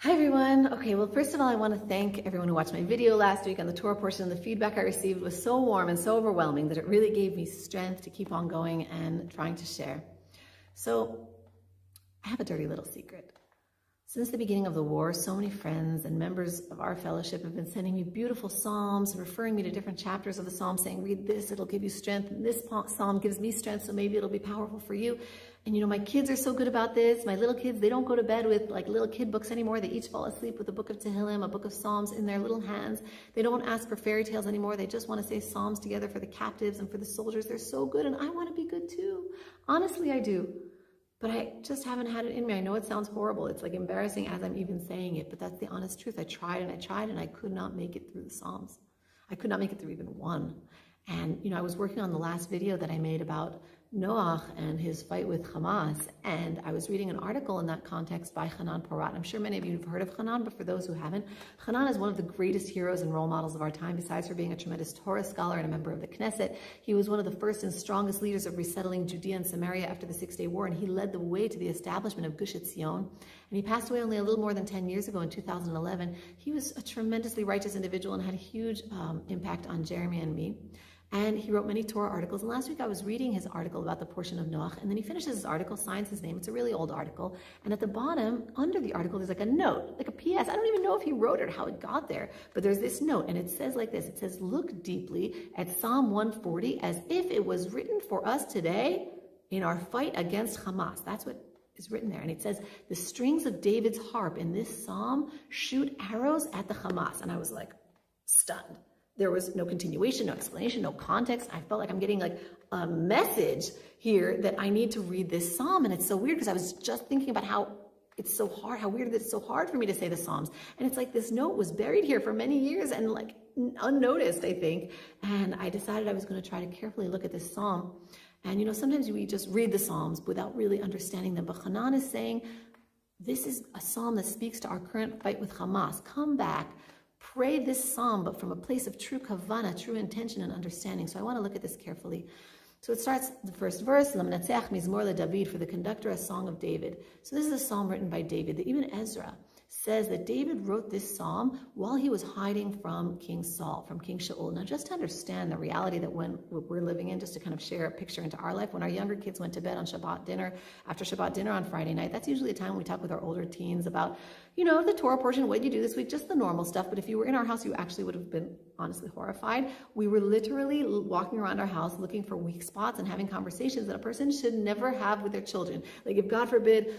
Hi everyone. Okay, well first of all I want to thank everyone who watched my video last week on the Torah portion. The feedback I received was so warm and so overwhelming that it really gave me strength to keep on going and trying to share. So I have a dirty little secret. Since the beginning of the war, so many friends and members of our fellowship have been sending me beautiful psalms, referring me to different chapters of the psalm, saying, read this, it'll give you strength. And this psalm gives me strength, so maybe it'll be powerful for you. And you know, my kids are so good about this. My little kids, they don't go to bed with like little kid books anymore. They each fall asleep with a book of Tehillim, a book of Psalms in their little hands. They don't ask for fairy tales anymore. They just want to say Psalms together for the captives and for the soldiers. They're so good, and I want to be good too. Honestly, I do but I just haven't had it in me. I know it sounds horrible. It's like embarrassing as I'm even saying it, but that's the honest truth. I tried and I tried and I could not make it through the Psalms. I could not make it through even one. And, you know, I was working on the last video that I made about Noach and his fight with Hamas. And I was reading an article in that context by Hanan Porat. I'm sure many of you have heard of Hanan, but for those who haven't, Hanan is one of the greatest heroes and role models of our time. Besides for being a tremendous Torah scholar and a member of the Knesset, he was one of the first and strongest leaders of resettling Judea and Samaria after the Six-Day War, and he led the way to the establishment of Gush Etzion. And he passed away only a little more than 10 years ago in 2011. He was a tremendously righteous individual and had a huge um, impact on Jeremy and me. And he wrote many Torah articles. And last week I was reading his article about the portion of Noach. And then he finishes his article, signs his name. It's a really old article. And at the bottom, under the article, there's like a note, like a PS. I don't even know if he wrote it or how it got there. But there's this note. And it says like this. It says, look deeply at Psalm 140 as if it was written for us today in our fight against Hamas. That's what is written there. And it says, the strings of David's harp in this psalm shoot arrows at the Hamas. And I was like, stunned. There was no continuation, no explanation, no context. I felt like I'm getting like a message here that I need to read this psalm. And it's so weird because I was just thinking about how it's so hard, how weird that it's so hard for me to say the Psalms. And it's like this note was buried here for many years and like unnoticed, I think. And I decided I was going to try to carefully look at this Psalm. And you know, sometimes we just read the Psalms without really understanding them. But Hanan is saying, this is a Psalm that speaks to our current fight with Hamas. Come back, pray this psalm, but from a place of true kavana, true intention and understanding. So I want to look at this carefully. So it starts the first verse, Lamnatzeach Mizmor David, for the conductor, a song of David. So this is a psalm written by David, that Ibn Ezra says that David wrote this psalm while he was hiding from King Saul, from King Shaul. Now, just to understand the reality that when we're living in, just to kind of share a picture into our life, when our younger kids went to bed on Shabbat dinner, after Shabbat dinner on Friday night, that's usually a time we talk with our older teens about, you know, the Torah portion, what did you do this week, just the normal stuff. But if you were in our house, you actually would have been honestly horrified. We were literally walking around our house looking for weak spots and having conversations that a person should never have with their children. Like if God forbid,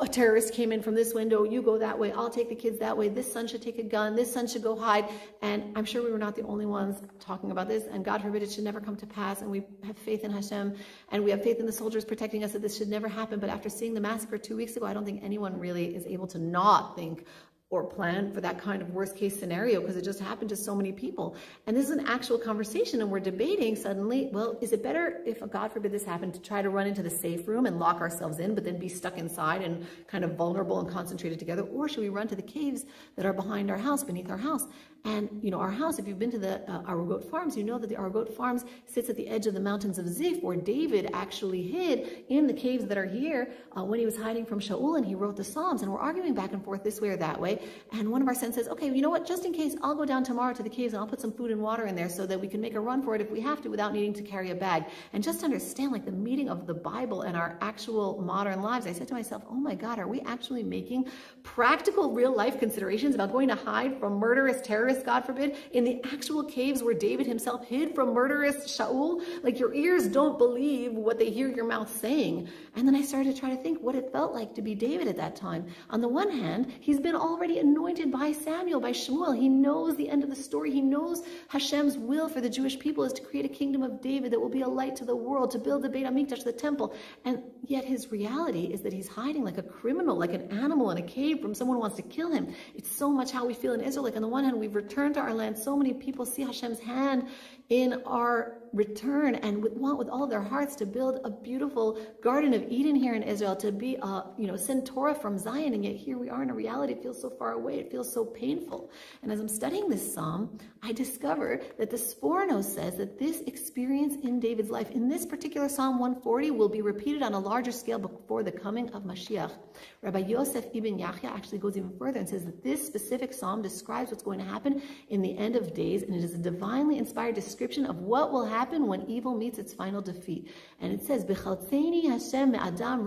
a terrorist came in from this window, you go that way, I'll take the kids that way, this son should take a gun, this son should go hide. And I'm sure we were not the only ones talking about this, and God forbid it should never come to pass, and we have faith in Hashem, and we have faith in the soldiers protecting us that this should never happen. But after seeing the massacre two weeks ago, I don't think anyone really is able to not think or plan for that kind of worst case scenario because it just happened to so many people. And this is an actual conversation and we're debating suddenly, well, is it better if, God forbid this happened, to try to run into the safe room and lock ourselves in, but then be stuck inside and kind of vulnerable and concentrated together? Or should we run to the caves that are behind our house, beneath our house? And, you know, our house, if you've been to the uh, Arugot Farms, you know that the Arugot Farms sits at the edge of the mountains of Ziph, where David actually hid in the caves that are here uh, when he was hiding from Shaul and he wrote the Psalms. And we're arguing back and forth this way or that way. And one of our sons says, okay, you know what, just in case, I'll go down tomorrow to the caves and I'll put some food and water in there so that we can make a run for it if we have to without needing to carry a bag. And just understand like the meaning of the Bible and our actual modern lives, I said to myself, oh my God, are we actually making practical real life considerations about going to hide from murderous terrorists God forbid, in the actual caves where David himself hid from murderous Shaul. Like your ears don't believe what they hear your mouth saying. And then I started to try to think what it felt like to be David at that time. On the one hand, he's been already anointed by Samuel, by Shmuel. He knows the end of the story. He knows Hashem's will for the Jewish people is to create a kingdom of David that will be a light to the world, to build the Beit HaMikdash, the temple. And yet his reality is that he's hiding like a criminal, like an animal in a cave from someone who wants to kill him. It's so much how we feel in Israel. Like on the one hand, we've returned to our land. So many people see Hashem's hand in our return and want with all their hearts to build a beautiful Garden of Eden here in Israel, to be a, you know, send Torah from Zion, and yet here we are in a reality, it feels so far away, it feels so painful. And as I'm studying this psalm, I discover that the Sforno says that this experience in David's life, in this particular Psalm 140, will be repeated on a larger scale before the coming of Mashiach. Rabbi Yosef ibn Yahya actually goes even further and says that this specific psalm describes what's going to happen in the end of days, and it is a divinely inspired description of what will happen when evil meets its final defeat. And it says, Hashem me'adam.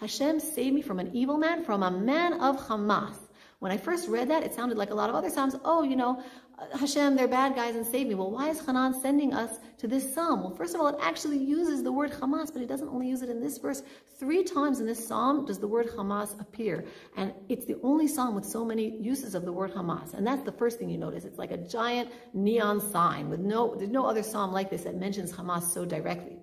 Hashem saved me from an evil man, from a man of Hamas. When I first read that, it sounded like a lot of other Psalms. Oh, you know, Hashem, they're bad guys and save me. Well, why is Hanan sending us to this psalm? Well, first of all, it actually uses the word Hamas, but it doesn't only use it in this verse. Three times in this psalm does the word Hamas appear. And it's the only psalm with so many uses of the word Hamas. And that's the first thing you notice. It's like a giant neon sign with no, there's no other psalm like this that mentions Hamas so directly.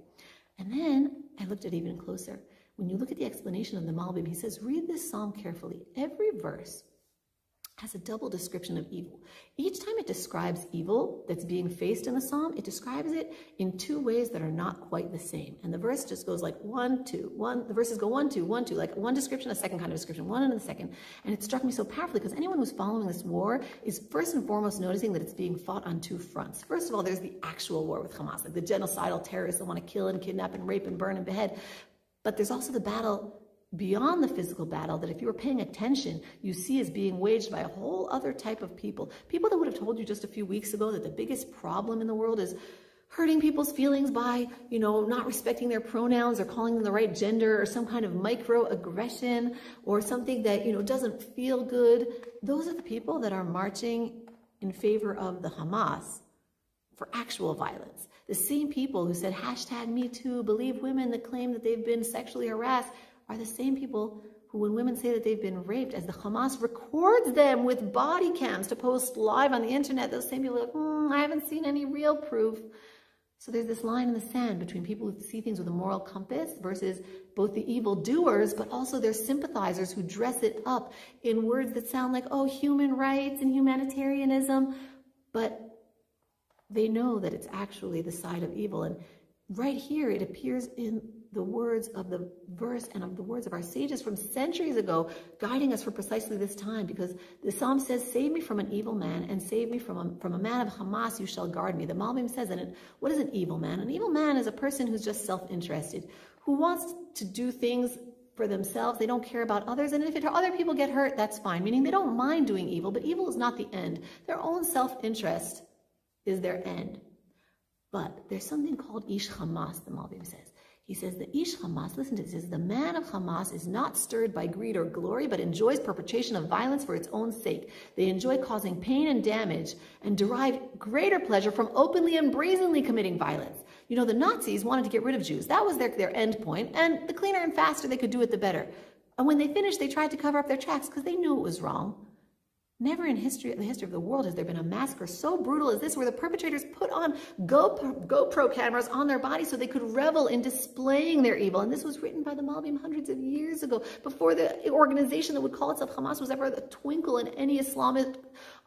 And then I looked at it even closer. When you look at the explanation of the Malbim, he says, read this psalm carefully. Every verse has a double description of evil. Each time it describes evil that's being faced in the psalm, it describes it in two ways that are not quite the same. And the verse just goes like one, two, one. The verses go one, two, one, two, like one description, a second kind of description, one and a second. And it struck me so powerfully because anyone who's following this war is first and foremost noticing that it's being fought on two fronts. First of all, there's the actual war with Hamas, like the genocidal terrorists that want to kill and kidnap and rape and burn and behead. But there's also the battle beyond the physical battle that if you were paying attention, you see is being waged by a whole other type of people. People that would have told you just a few weeks ago that the biggest problem in the world is hurting people's feelings by, you know, not respecting their pronouns or calling them the right gender or some kind of microaggression or something that, you know, doesn't feel good. Those are the people that are marching in favor of the Hamas for actual violence. The same people who said hashtag me too, believe women that claim that they've been sexually harassed are the same people who, when women say that they've been raped, as the Hamas records them with body cams to post live on the internet, those same people are like, mm, I haven't seen any real proof. So there's this line in the sand between people who see things with a moral compass versus both the evil doers, but also their sympathizers who dress it up in words that sound like, oh, human rights and humanitarianism, but they know that it's actually the side of evil. And right here, it appears in the words of the verse and of the words of our sages from centuries ago, guiding us for precisely this time, because the psalm says, save me from an evil man and save me from a, from a man of Hamas, you shall guard me. The Malbim says it, what is an evil man? An evil man is a person who's just self-interested, who wants to do things for themselves. They don't care about others. And if it, other people get hurt, that's fine, meaning they don't mind doing evil, but evil is not the end. Their own self-interest is their end. But there's something called Ish Hamas, the Malbim says. He says, the Ish Hamas, listen to this, says, the man of Hamas is not stirred by greed or glory, but enjoys perpetration of violence for its own sake. They enjoy causing pain and damage and derive greater pleasure from openly and brazenly committing violence. You know, the Nazis wanted to get rid of Jews. That was their, their end point, and the cleaner and faster they could do it, the better. And when they finished, they tried to cover up their tracks because they knew it was wrong. Never in history, the history of the world has there been a massacre so brutal as this, where the perpetrators put on GoPro, GoPro cameras on their bodies so they could revel in displaying their evil. And this was written by the Malbim hundreds of years ago, before the organization that would call itself Hamas was ever a twinkle in any Islamic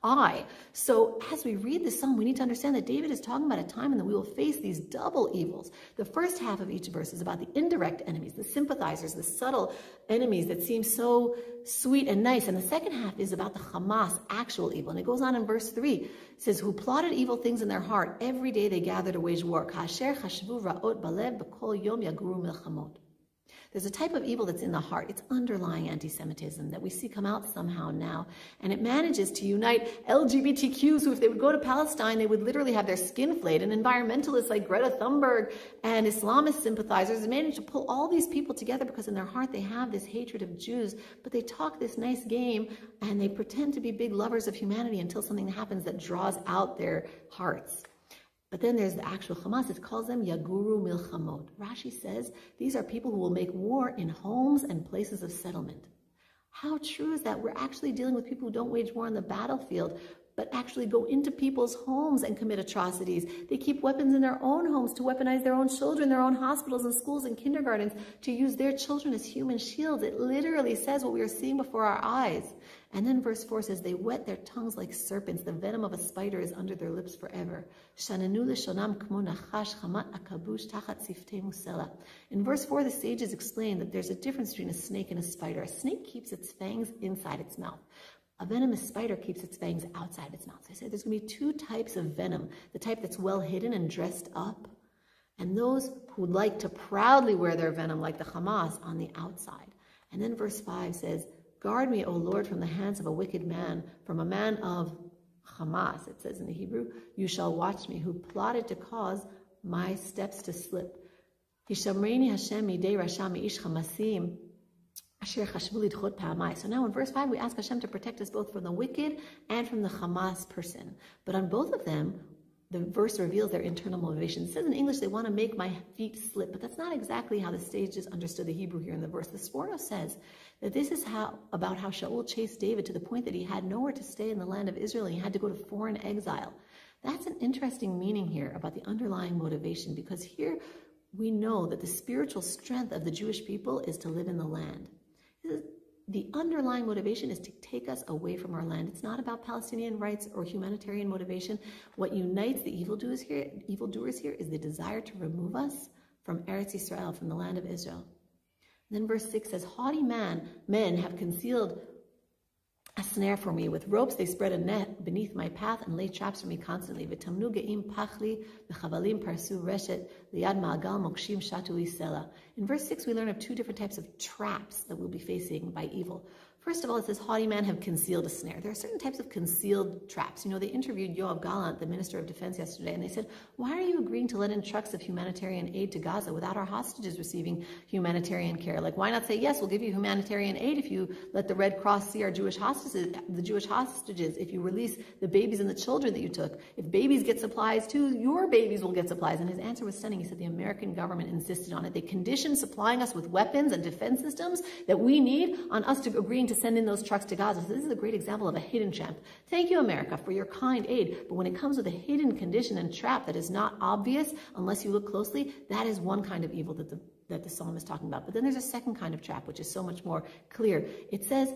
eye. So as we read this psalm, we need to understand that David is talking about a time in that we will face these double evils. The first half of each verse is about the indirect enemies, the sympathizers, the subtle enemies that seem so sweet and nice. And the second half is about the Hamas, actual evil. And it goes on in verse 3. It says, who plotted evil things in their heart. Every day they gathered to wage war. There's a type of evil that's in the heart. It's underlying anti-Semitism that we see come out somehow now. And it manages to unite LGBTQs who, if they would go to Palestine, they would literally have their skin flayed. And environmentalists like Greta Thunberg and Islamist sympathizers manage to pull all these people together because in their heart they have this hatred of Jews, but they talk this nice game and they pretend to be big lovers of humanity until something happens that draws out their hearts. But then there's the actual Hamas. It calls them Yaguru Milchamot. Rashi says these are people who will make war in homes and places of settlement. How true is that? We're actually dealing with people who don't wage war on the battlefield, but actually go into people's homes and commit atrocities. They keep weapons in their own homes to weaponize their own children, their own hospitals and schools and kindergartens, to use their children as human shields. It literally says what we are seeing before our eyes. And then verse 4 says, They wet their tongues like serpents. The venom of a spider is under their lips forever. In verse 4, the sages explain that there's a difference between a snake and a spider. A snake keeps its fangs inside its mouth. A venomous spider keeps its fangs outside its mouth. So I said there's going to be two types of venom the type that's well hidden and dressed up, and those who like to proudly wear their venom, like the Hamas, on the outside. And then verse 5 says, Guard me, O Lord, from the hands of a wicked man, from a man of Hamas, it says in the Hebrew, you shall watch me, who plotted to cause my steps to slip. So now in verse 5, we ask Hashem to protect us both from the wicked and from the Hamas person. But on both of them, the verse reveals their internal motivation. It says in English, they want to make my feet slip, but that's not exactly how the sages understood the Hebrew here in the verse. The Sforno says that this is how about how Shaul chased David to the point that he had nowhere to stay in the land of Israel and he had to go to foreign exile. That's an interesting meaning here about the underlying motivation because here we know that the spiritual strength of the Jewish people is to live in the land the underlying motivation is to take us away from our land. It's not about Palestinian rights or humanitarian motivation. What unites the evildoers here, evildoers here is the desire to remove us from Eretz Israel, from the land of Israel. And then verse 6 says, Haughty man, men have concealed a snare for me. With ropes they spread a net beneath my path and lay traps for me constantly. V'tamnu ge'im pachli v'chavalim parsu reshet liyad ma'agal mokshim shatu isela. In verse 6, we learn of two different types of traps that we'll be facing by evil. First of all, it says, haughty men have concealed a snare. There are certain types of concealed traps. You know, they interviewed Yoav Gallant, the Minister of Defense, yesterday, and they said, why are you agreeing to let in trucks of humanitarian aid to Gaza without our hostages receiving humanitarian care? Like, why not say, yes, we'll give you humanitarian aid if you let the Red Cross see our Jewish hostages, the Jewish hostages, if you release the babies and the children that you took. If babies get supplies too, your babies will get supplies. And his answer was stunning. He said the American government insisted on it. They conditioned supplying us with weapons and defense systems that we need on us to agreeing to send in those trucks to Gaza. So this is a great example of a hidden trap. Thank you, America, for your kind aid. But when it comes with a hidden condition and trap that is not obvious unless you look closely, that is one kind of evil that the that the psalm is talking about. But then there's a second kind of trap, which is so much more clear. It says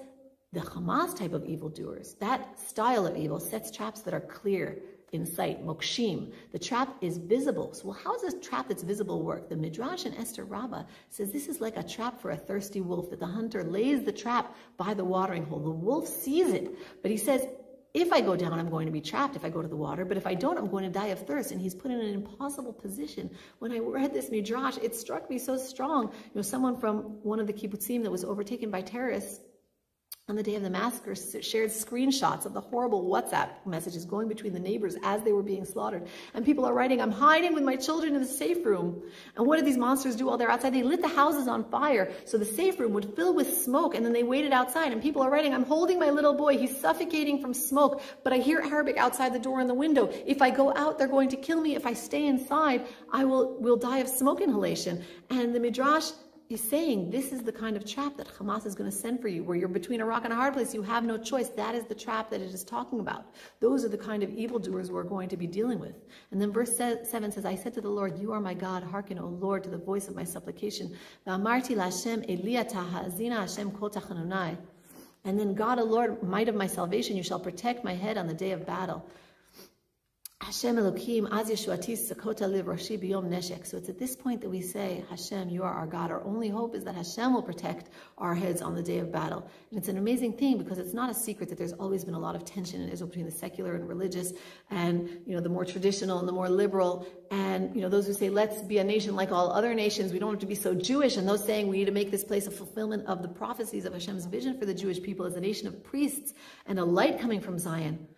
the Hamas type of evildoers, that style of evil sets traps that are clear in sight, mokshim. The trap is visible. So well, how does a trap that's visible work? The Midrash in Esther Rabbah says this is like a trap for a thirsty wolf, that the hunter lays the trap by the watering hole. The wolf sees it, but he says, if I go down, I'm going to be trapped if I go to the water, but if I don't, I'm going to die of thirst. And he's put in an impossible position. When I read this Midrash, it struck me so strong. You know, someone from one of the kibbutzim that was overtaken by terrorists on the day of the massacre shared screenshots of the horrible WhatsApp messages going between the neighbors as they were being slaughtered. And people are writing, I'm hiding with my children in the safe room. And what did these monsters do while they're outside? They lit the houses on fire so the safe room would fill with smoke and then they waited outside. And people are writing, I'm holding my little boy. He's suffocating from smoke, but I hear Arabic outside the door and the window. If I go out, they're going to kill me. If I stay inside, I will, will die of smoke inhalation. And the Midrash He's saying this is the kind of trap that Hamas is going to send for you, where you're between a rock and a hard place. You have no choice. That is the trap that it is talking about. Those are the kind of evildoers we're going to be dealing with. And then verse 7 says, I said to the Lord, You are my God. Hearken, O Lord, to the voice of my supplication. And then God, O Lord, might of my salvation, you shall protect my head on the day of battle. Hashem Elokim, Az Yeshuati Sakota Liv Roshi Biyom Neshek. So it's at this point that we say, Hashem, you are our God. Our only hope is that Hashem will protect our heads on the day of battle. And it's an amazing thing because it's not a secret that there's always been a lot of tension in Israel between the secular and religious and, you know, the more traditional and the more liberal. And, you know, those who say, let's be a nation like all other nations. We don't have to be so Jewish. And those saying we need to make this place a fulfillment of the prophecies of Hashem's vision for the Jewish people as a nation of priests and a light coming from Zion.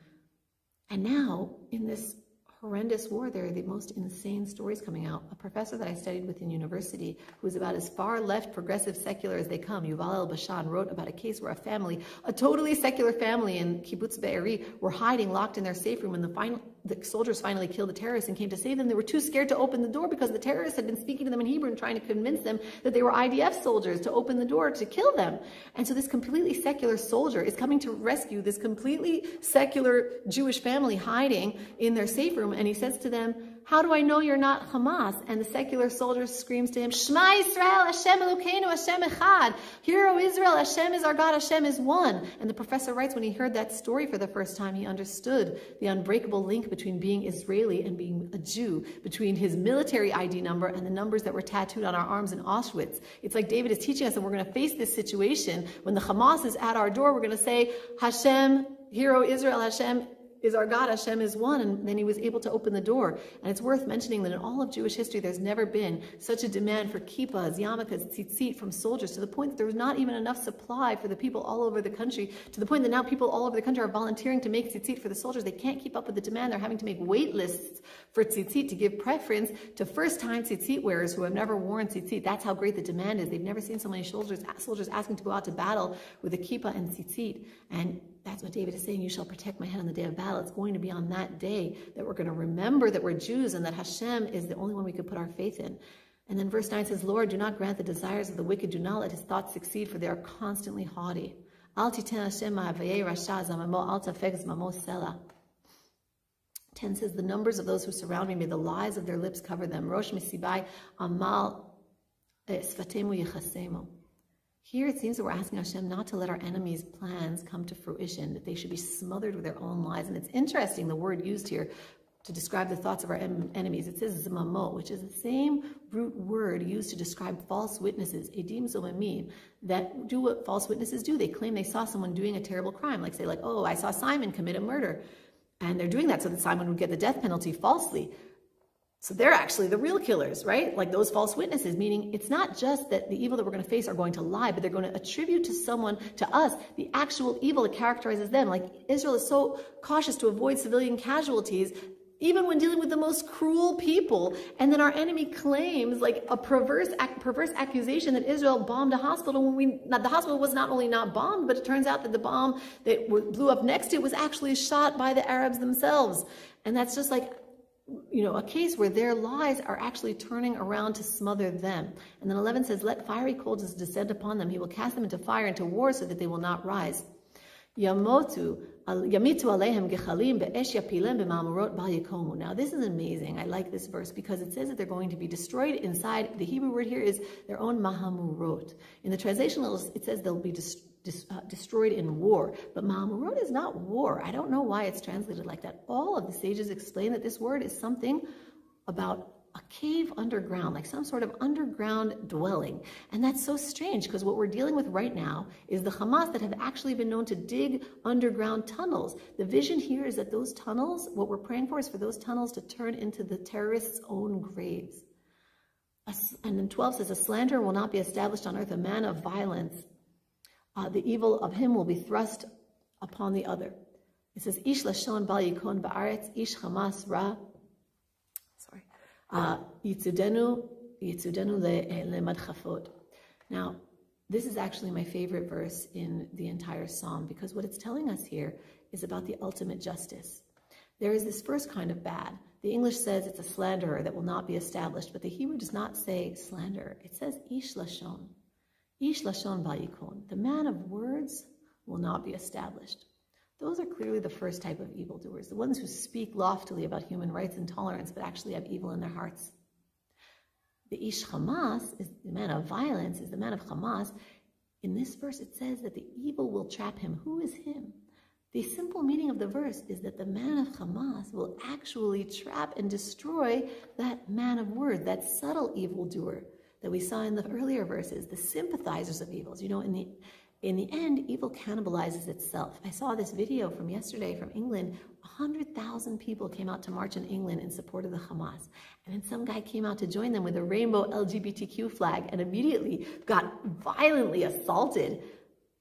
And now, in this horrendous war, there are the most insane stories coming out. A professor that I studied with in university, who's about as far left, progressive, secular as they come, Yuval Elbashan, wrote about a case where a family, a totally secular family in Kibbutz Be'eri, were hiding, locked in their safe room, and the final the soldiers finally killed the terrorists and came to save them, they were too scared to open the door because the terrorists had been speaking to them in Hebrew and trying to convince them that they were IDF soldiers to open the door to kill them. And so this completely secular soldier is coming to rescue this completely secular Jewish family hiding in their safe room. And he says to them, how do I know you're not Hamas? And the secular soldier screams to him, Shema Israel, Hashem Elokeinu, Hashem Echad. Hear, O Israel, Hashem is our God, Hashem is one. And the professor writes, when he heard that story for the first time, he understood the unbreakable link between being Israeli and being a Jew, between his military ID number and the numbers that were tattooed on our arms in Auschwitz. It's like David is teaching us that we're going to face this situation when the Hamas is at our door. We're going to say, Hashem, Hero Israel, Hashem is our God, Hashem is one, and then he was able to open the door. And it's worth mentioning that in all of Jewish history, there's never been such a demand for kippas, yarmulkes, tzitzit from soldiers to the point that there was not even enough supply for the people all over the country, to the point that now people all over the country are volunteering to make tzitzit for the soldiers. They can't keep up with the demand. They're having to make wait lists for tzitzit to give preference to first-time tzitzit wearers who have never worn tzitzit. That's how great the demand is. They've never seen so many soldiers, soldiers asking to go out to battle with a kippah and tzitzit. And that's what David is saying. You shall protect my head on the day of battle. It's going to be on that day that we're going to remember that we're Jews and that Hashem is the only one we could put our faith in. And then verse 9 says, Lord, do not grant the desires of the wicked. Do not let his thoughts succeed, for they are constantly haughty. 10 says, The numbers of those who surround me, may the lies of their lips cover them. Rosh misibai amal eh, sfatemu yichasemu. Here it seems that we're asking Hashem not to let our enemies' plans come to fruition, that they should be smothered with their own lies. And it's interesting, the word used here to describe the thoughts of our enemies. It says zamamo, which is the same root word used to describe false witnesses, edim zomemim, that do what false witnesses do. They claim they saw someone doing a terrible crime, like say, like, oh, I saw Simon commit a murder. And they're doing that so that Simon would get the death penalty falsely. So they're actually the real killers, right? Like those false witnesses, meaning it's not just that the evil that we're going to face are going to lie, but they're going to attribute to someone, to us, the actual evil that characterizes them. Like Israel is so cautious to avoid civilian casualties, even when dealing with the most cruel people. And then our enemy claims like a perverse, perverse accusation that Israel bombed a hospital when we, not, the hospital was not only not bombed, but it turns out that the bomb that blew up next to it was actually shot by the Arabs themselves. And that's just like, you know, a case where their lies are actually turning around to smother them. And then 11 says, let fiery coals descend upon them. He will cast them into fire, into war, so that they will not rise. Yamotu. Now this is amazing. I like this verse because it says that they're going to be destroyed inside. The Hebrew word here is their own mahamurot. In the translation, it says they'll be destroyed dis, uh, destroyed in war. But Ma'amurot is not war. I don't know why it's translated like that. All of the sages explain that this word is something about a cave underground, like some sort of underground dwelling. And that's so strange because what we're dealing with right now is the Hamas that have actually been known to dig underground tunnels. The vision here is that those tunnels, what we're praying for is for those tunnels to turn into the terrorists' own graves. And then 12 says, a slanderer will not be established on earth, a man of violence uh, the evil of him will be thrust upon the other. It says, Ish lashon bal yikon ba'aretz, ish hamas ra, sorry, uh, yitzudenu, yitzudenu eh, lemadchafot. Now, this is actually my favorite verse in the entire psalm because what it's telling us here is about the ultimate justice. There is this first kind of bad. The English says it's a slanderer that will not be established, but the Hebrew does not say slander. It says ish lashon. Ish lashon the man of words will not be established. Those are clearly the first type of evildoers, the ones who speak loftily about human rights and tolerance, but actually have evil in their hearts. The Ish Hamas is the man of violence, is the man of Hamas. In this verse, it says that the evil will trap him. Who is him? The simple meaning of the verse is that the man of Hamas will actually trap and destroy that man of word, that subtle evildoer that we saw in the earlier verses, the sympathizers of evils. You know, in the in the end, evil cannibalizes itself. I saw this video from yesterday from England. 100,000 people came out to march in England in support of the Hamas. And then some guy came out to join them with a rainbow LGBTQ flag and immediately got violently assaulted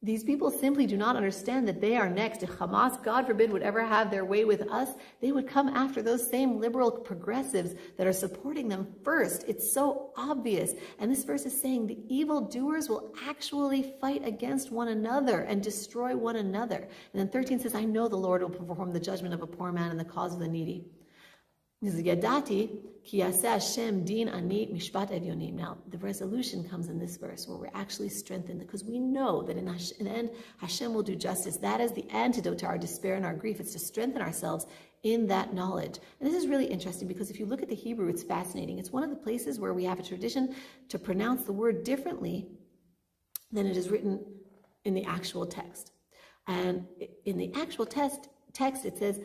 These people simply do not understand that they are next. If Hamas, God forbid, would ever have their way with us, they would come after those same liberal progressives that are supporting them first. It's so obvious. And this verse is saying the evil doers will actually fight against one another and destroy one another. And then 13 says, I know the Lord will perform the judgment of a poor man and the cause of the needy. Now, the resolution comes in this verse where we're actually strengthened because we know that in, the end, Hashem will do justice. That is the antidote to our despair and our grief. It's to strengthen ourselves in that knowledge. And this is really interesting because if you look at the Hebrew, it's fascinating. It's one of the places where we have a tradition to pronounce the word differently than it is written in the actual text. And in the actual text, text it says,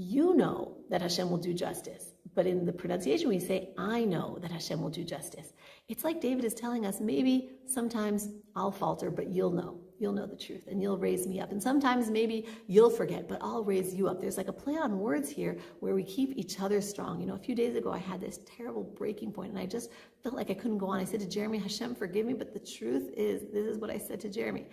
you know that Hashem will do justice. But in the pronunciation, we say, I know that Hashem will do justice. It's like David is telling us, maybe sometimes I'll falter, but you'll know. You'll know the truth and you'll raise me up. And sometimes maybe you'll forget, but I'll raise you up. There's like a play on words here where we keep each other strong. You know, a few days ago, I had this terrible breaking point and I just felt like I couldn't go on. I said to Jeremy, Hashem, forgive me. But the truth is, this is what I said to Jeremy.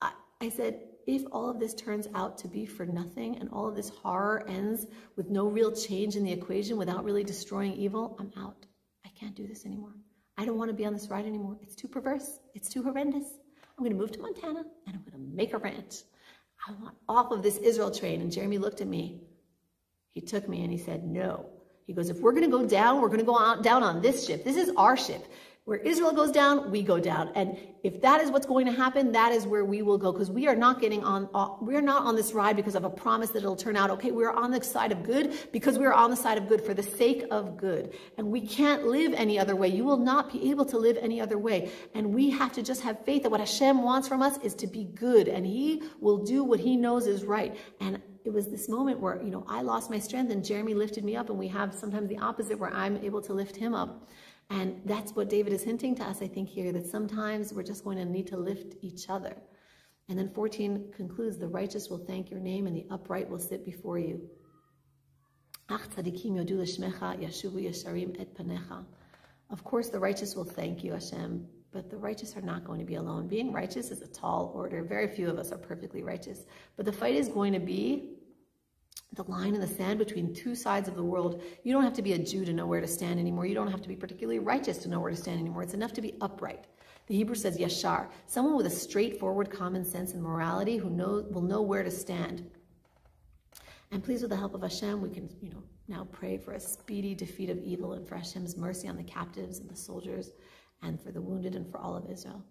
I, I said, if all of this turns out to be for nothing and all of this horror ends with no real change in the equation without really destroying evil, I'm out. I can't do this anymore. I don't want to be on this ride anymore. It's too perverse. It's too horrendous. I'm going to move to Montana and I'm going to make a ranch. I want off of this Israel train. And Jeremy looked at me. He took me and he said, no. He goes, if we're going to go down, we're going to go down on this ship. This is our ship. Where Israel goes down, we go down. And if that is what's going to happen, that is where we will go because we are not getting on, uh, we're not on this ride because of a promise that it'll turn out okay. We're on the side of good because we're on the side of good for the sake of good. And we can't live any other way. You will not be able to live any other way. And we have to just have faith that what Hashem wants from us is to be good and He will do what He knows is right. And it was this moment where, you know, I lost my strength and Jeremy lifted me up and we have sometimes the opposite where I'm able to lift him up. And that's what David is hinting to us, I think, here, that sometimes we're just going to need to lift each other. And then 14 concludes, the righteous will thank your name and the upright will sit before you. Of course, the righteous will thank you, Hashem, but the righteous are not going to be alone. Being righteous is a tall order. Very few of us are perfectly righteous. But the fight is going to be the line in the sand between two sides of the world. You don't have to be a Jew to know where to stand anymore. You don't have to be particularly righteous to know where to stand anymore. It's enough to be upright. The Hebrew says yashar, someone with a straightforward common sense and morality who know, will know where to stand. And please, with the help of Hashem, we can, you know, now pray for a speedy defeat of evil and for Hashem's mercy on the captives and the soldiers and for the wounded and for all of Israel.